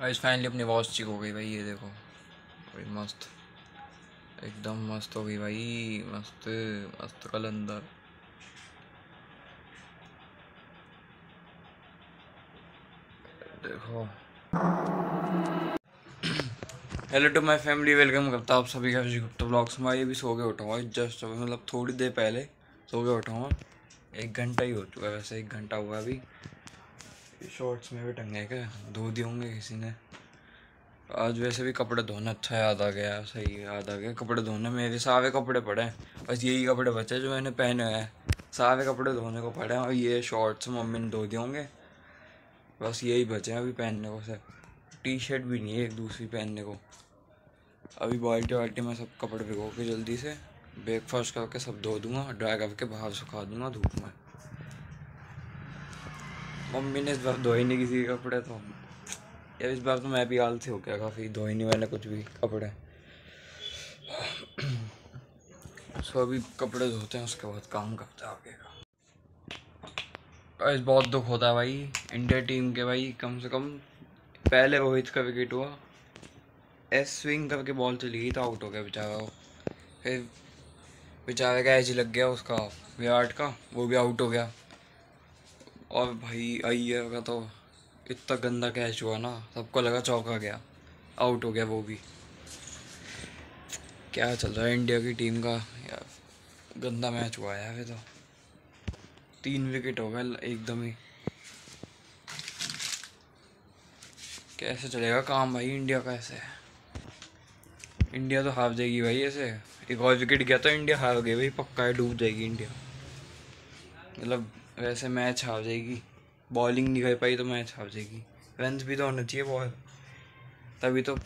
आज फाइनली अपनी वॉच चिक हो गई भाई, ये देखो। बड़ी मस्त। एकदम मस्त हो गई भाई, मस्त मस्त कलंदर। देखो। Hello to my family welcome करता आप सभी का गुप्ता ब्लॉग्स में। ये भी सो के उठा हुआ जस्ट मतलब थोड़ी देर पहले सो के उठा हुआ एक घंटा ही हो चुका है, वैसे एक घंटा हुआ अभी। शॉर्ट्स में भी टंगे क्या? धो दिए होंगे किसी ने। आज वैसे भी कपड़े धोना अच्छा याद आ गया, सही याद आ गया। कपड़े धोने, मेरे सारे कपड़े पड़े हैं। बस यही कपड़े बचे जो मैंने पहने हुए हैं। सारे कपड़े धोने को पड़े हैं और ये शॉर्ट्स मम्मी ने धो दिए होंगे। बस यही बचे हैं अभी पहनने को सर टी शर्ट भी नहीं है एक दूसरी पहनने को। अभी बाल्टी वाल्टी में सब कपड़े भिगो के जल्दी से। ब्रेकफास्ट करके सब धो दूँगा ड्राई करके बाहर सुखा दूँगा धूप में। मम्मी ने इस बार धोए नहीं किसी के कपड़े तो यार इस बार तो मैं भी आलसी हो गया, काफ़ी धोए नहीं मैंने कुछ भी कपड़े। सो अभी कपड़े धोते हैं, उसके बाद काम करते हैं आगे का। बहुत दुख होता है भाई, इंडिया टीम के भाई, कम से कम पहले रोहित का विकेट हुआ एस स्विंग करके बॉल चली गई तो आउट हो गया बेचारा फिर बेचारे का एज लग गया उसका, विराट का, वो भी आउट हो गया। और भाई अय्यर का तो इतना गंदा कैच हुआ ना, सबको लगा चौका गया। आउट हो गया वो भी। क्या चल रहा है इंडिया की टीम का? यार, गंदा मैच हुआ है अभी तो। तीन विकेट हो गए एकदम ही। कैसे चलेगा काम भाई इंडिया का ऐसे? इंडिया तो हार जाएगी भाई ऐसे। एक और विकेट गया तो इंडिया हार गई भाई, पक्का है डूब जाएगी इंडिया मतलब वैसे मैच हार जाएगी। बॉलिंग नहीं कर पाई तो मैच हार जाएगी। रन भी तो होना चाहिए बॉल तभी तो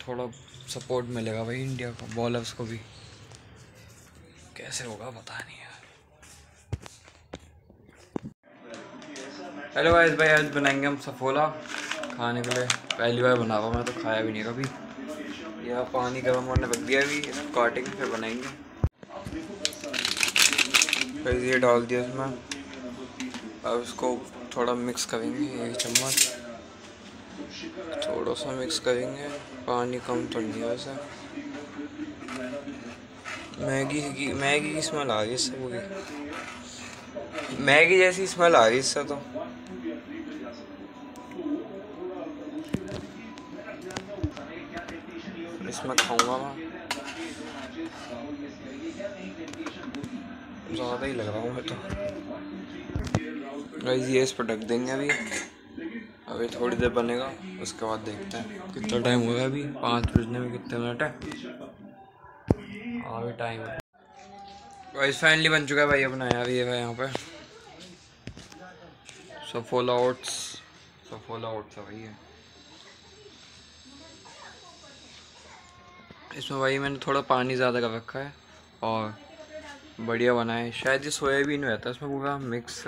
थोड़ा सपोर्ट मिलेगा भाई इंडिया को बॉलर्स को भी। कैसे होगा पता नहीं यार। हेलो गाइस भाई, आज बनाएँगे हम सफोला खाने के लिए। पहली बार बना रहा मैं तो खाया भी नहीं कभी। यह पानी गर्म होने रख दिया अभी, इसको काटेंगे, फिर बनाएँगे। फिर ये डाल दिया इसमें। अब इसको थोड़ा मिक्स करेंगे, एक चम्मच। थोड़ा सा मिक्स करेंगे, पानी कम तो नहीं है वैसे। मैगी की मैगी की स्मेल आ रही है इससे मैगी जैसी स्मेल आ रही है इससे तो। इसमें खाऊँगा मैं। ज़्यादा ही लग रहा हूँ मैं तो। गाइस ये इस पर ढक देंगे अभी। अभी थोड़ी देर बनेगा, उसके बाद देखते हैं। कितना टाइम हुआ अभी? पाँच बजने में कितने मिनट है? अभी टाइम है। गाइस फाइनली बन चुका है भाई अपना यार, ये है यहाँ पे। सफोला ओट्स सफोला ओट्स है भाई है इसमें भाई मैंने थोड़ा पानी ज़्यादा कर रखा है और बढ़िया बना है। शायद ये सोयाबीन रहता है इसमें पूरा मिक्स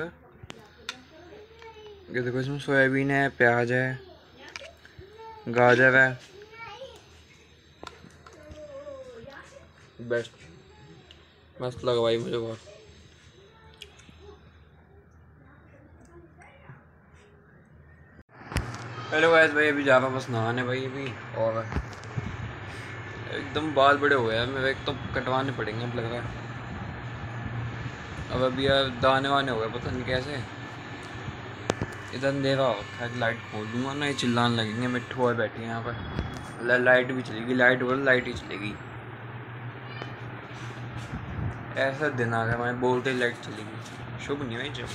ये देखो, इसमें सोयाबीन है, प्याज है, गाजर है। बेस्ट मस्त लगा भाई मुझे बहुत। हेलो गाइस भाई, अभी जा रहा हूँ, बस नहाने भाई अभी, और एकदम बाल बड़े हो गए हैं, मेरे एक तो कटवाने पड़ेंगे, अब लग रहा है। अब अभी यार दाने वाने हो गए, पता नहीं कैसे। इधर अंधेरा हो रखा है लाइट खोल दूँगा ना, ये चिल्लाने लगेंगे मिट्टू और बैठी है यहाँ पर। लाइट भी चलेगी, लाइट बोल, लाइट ही चलेगी। ऐसा दिन आ गया, मैं बोलते लाइट चलेगी। शुभ नहीं भाई जब।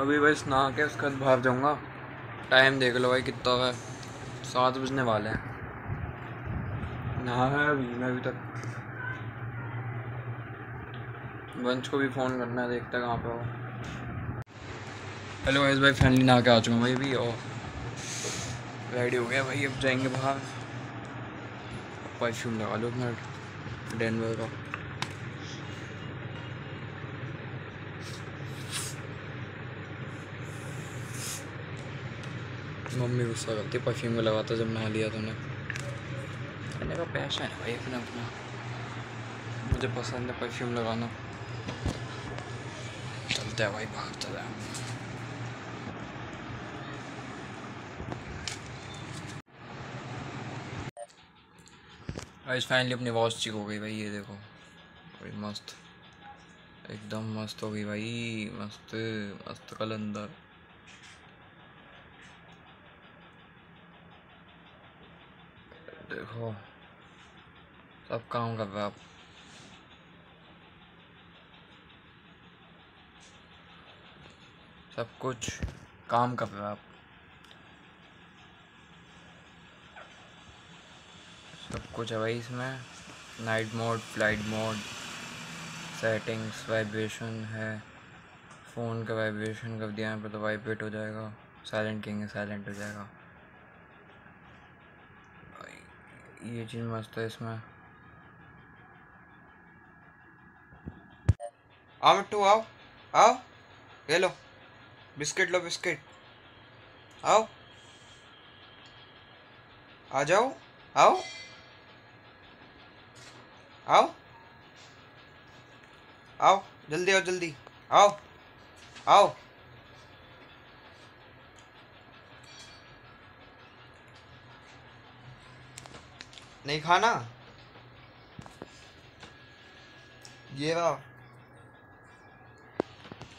अभी बस नहा के उसके बाद बाहर जाऊँगा। टाइम देख लो भाई कितना है। सात बजने वाले हैं। नहा है अभी, मैं अभी तक। वंश को भी फ़ोन करना है, देखते कहाँ पे हो। हेलो गाइस, भाई फैमिली नहा के आ चुका हूँ भाई अभी और रेडी हो गया भाई, अब जाएँगे बाहर। परफ्यूम लगा लो मिनट डेनवर का। मम्मी गुस्सा करती परफ्यूम को लगाता जब नहा लिया तूने। मैंने का पैशन है भाई अपना अपना। मुझे पसंद है परफ्यूम लगाना। चलते हैं भाई, बाहर चले आज फाइनली अपनी वॉच चिक हो गई भाई, ये देखो। बड़ी मस्त। एकदम मस्त हो गई भाई, मस्त मस्त कलंदर। देखो, सब काम कर रहे आप। सब कुछ काम कर रहे आप सब कुछ है भाई इसमें। Night mode flight mode settings vibration है। फ़ोन का वाइब्रेशन कर दिया यहाँ पर तो वाइब्रेट हो जाएगा। साइलेंट कहेंगे साइलेंट हो जाएगा। ये चीज़ मस्त है इसमें। आओ मिट्टू, आओ। आओ। ये लो। बिस्किट लो, बिस्किट। आओ। आ जाओ। आओ। आओ। आओ, जल्दी आओ जल्दी। आओ आओ। नहीं खाना? ये रहा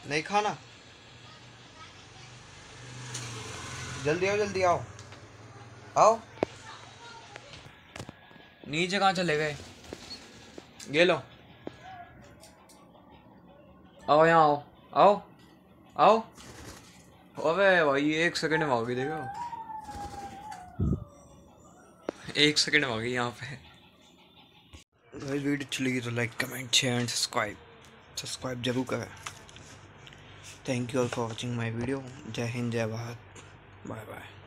नहीं खाना? जल्दी आओ जल्दी आओ। आओ। नीचे कहाँ चले गए? ये लो आओ यहाँ आओ आओ आओ अबे भाई एक सेकंड में आ गई देखो एक सेकंड में आ गई यहाँ पे भाई वीडियो अच्छी लगी तो like comment share and subscribe subscribe ज़रूर करें thank you all for watching my video जय हिंद जय भारत बाय बाय